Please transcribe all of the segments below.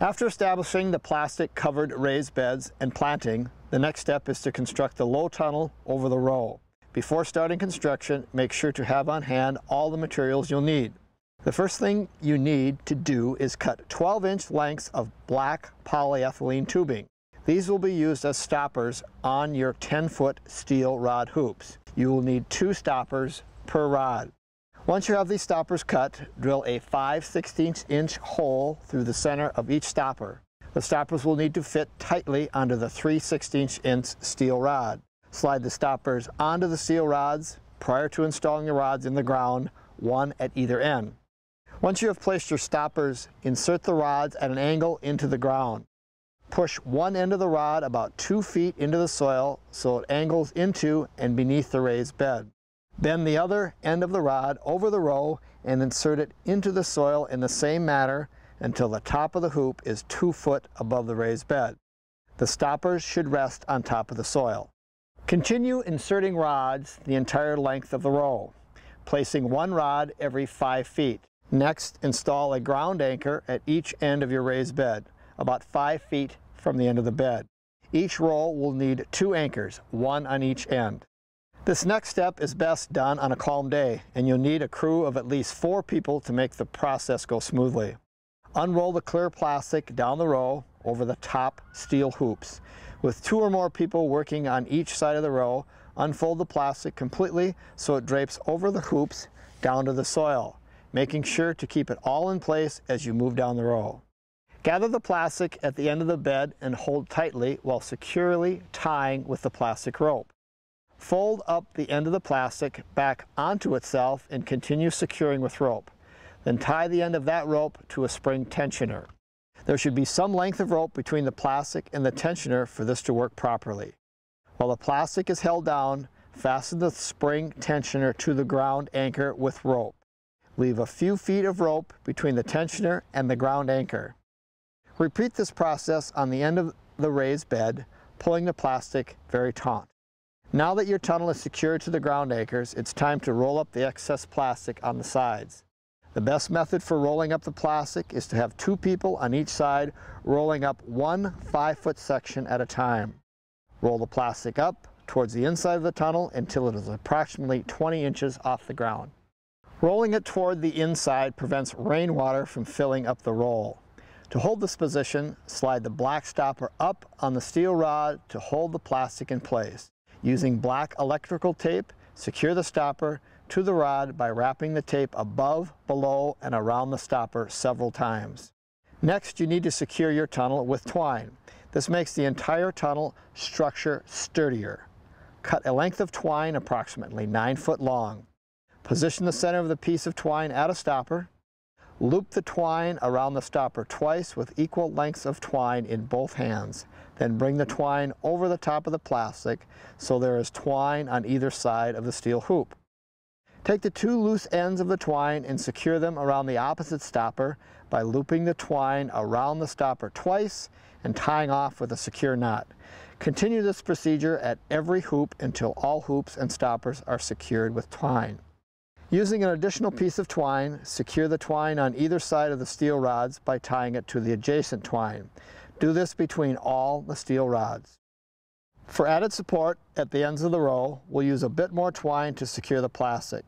After establishing the plastic covered raised beds and planting, the next step is to construct the low tunnel over the row. Before starting construction, make sure to have on hand all the materials you'll need. The first thing you need to do is cut 12 inch lengths of black polyethylene tubing. These will be used as stoppers on your 10 foot steel rod hoops. You will need two stoppers per rod. Once you have these stoppers cut, drill a 5 16 inch hole through the center of each stopper. The stoppers will need to fit tightly onto the 3 16 inch steel rod. Slide the stoppers onto the steel rods prior to installing the rods in the ground, one at either end. Once you have placed your stoppers, insert the rods at an angle into the ground. Push one end of the rod about two feet into the soil so it angles into and beneath the raised bed. Bend the other end of the rod over the row and insert it into the soil in the same manner until the top of the hoop is two foot above the raised bed. The stoppers should rest on top of the soil. Continue inserting rods the entire length of the row, placing one rod every five feet. Next, install a ground anchor at each end of your raised bed, about five feet from the end of the bed. Each row will need two anchors, one on each end. This next step is best done on a calm day, and you'll need a crew of at least four people to make the process go smoothly. Unroll the clear plastic down the row over the top steel hoops. With two or more people working on each side of the row, unfold the plastic completely so it drapes over the hoops down to the soil, making sure to keep it all in place as you move down the row. Gather the plastic at the end of the bed and hold tightly while securely tying with the plastic rope. Fold up the end of the plastic back onto itself and continue securing with rope. Then tie the end of that rope to a spring tensioner. There should be some length of rope between the plastic and the tensioner for this to work properly. While the plastic is held down, fasten the spring tensioner to the ground anchor with rope. Leave a few feet of rope between the tensioner and the ground anchor. Repeat this process on the end of the raised bed, pulling the plastic very taut. Now that your tunnel is secured to the ground anchors, it's time to roll up the excess plastic on the sides. The best method for rolling up the plastic is to have two people on each side rolling up one five foot section at a time. Roll the plastic up towards the inside of the tunnel until it is approximately 20 inches off the ground. Rolling it toward the inside prevents rainwater from filling up the roll. To hold this position, slide the black stopper up on the steel rod to hold the plastic in place. Using black electrical tape, secure the stopper to the rod by wrapping the tape above, below, and around the stopper several times. Next, you need to secure your tunnel with twine. This makes the entire tunnel structure sturdier. Cut a length of twine approximately 9 foot long. Position the center of the piece of twine at a stopper. Loop the twine around the stopper twice with equal lengths of twine in both hands. Then bring the twine over the top of the plastic so there is twine on either side of the steel hoop. Take the two loose ends of the twine and secure them around the opposite stopper by looping the twine around the stopper twice and tying off with a secure knot. Continue this procedure at every hoop until all hoops and stoppers are secured with twine. Using an additional piece of twine, secure the twine on either side of the steel rods by tying it to the adjacent twine. Do this between all the steel rods. For added support at the ends of the row, we'll use a bit more twine to secure the plastic.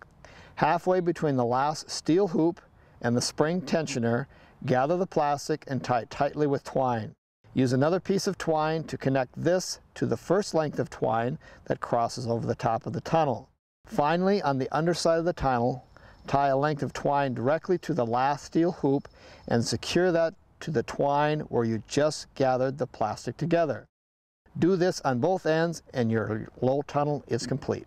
Halfway between the last steel hoop and the spring tensioner, gather the plastic and tie it tightly with twine. Use another piece of twine to connect this to the first length of twine that crosses over the top of the tunnel. Finally, on the underside of the tunnel, tie a length of twine directly to the last steel hoop and secure that to the twine where you just gathered the plastic together. Do this on both ends and your low tunnel is complete.